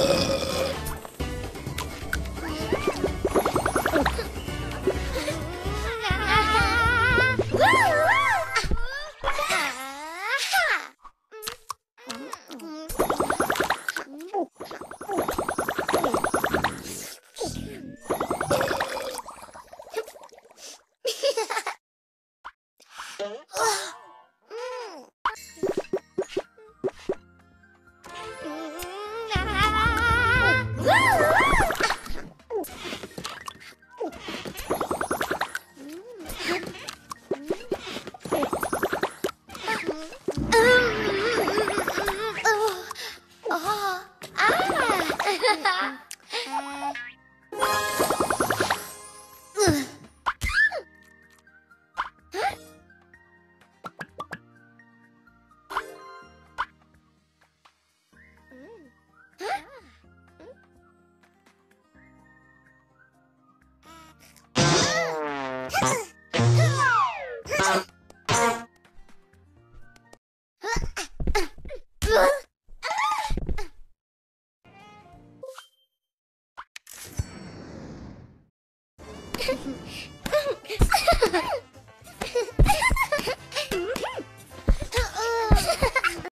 uh, da. Huh? Shh.